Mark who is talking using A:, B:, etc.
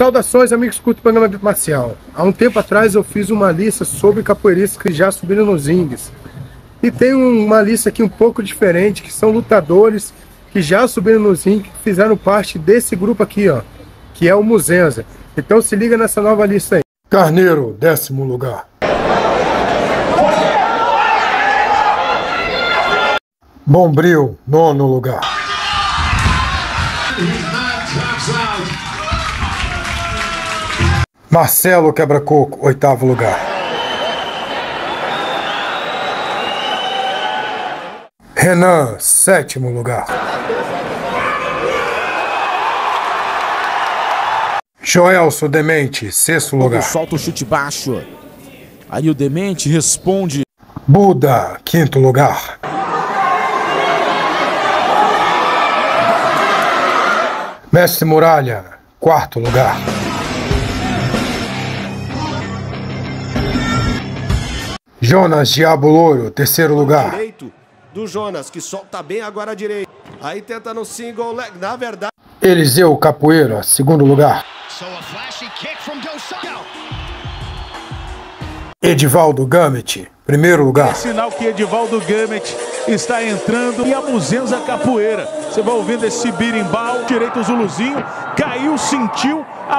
A: Saudações, amigos que curtem o programa de marcial. Há um tempo atrás eu fiz uma lista sobre capoeiristas que já subiram nos rings. E tem uma lista aqui um pouco diferente, que são lutadores que já subiram nos rings, que fizeram parte desse grupo aqui, ó, que é o Muzenza. Então se liga nessa nova lista aí. Carneiro, décimo lugar. Bombril, nono lugar. Marcelo Quebra-Coco, oitavo lugar. Renan, sétimo lugar. Joelso Demente, sexto lugar.
B: Solta o chute baixo. Aí o Demente responde.
A: Buda, quinto lugar. Mestre Muralha, quarto lugar. Jonas Diabo Louro, terceiro lugar.
C: Direito do Jonas, que solta bem agora a direita. Aí tenta no single leg, na verdade.
A: Eliseu Capoeira, segundo lugar. Edivaldo Gamet, primeiro lugar.
D: É sinal que Edivaldo Gamet está entrando e a Muzenza Capoeira. Você vai ouvindo esse birimbau, direito Zuluzinho, caiu, sentiu, a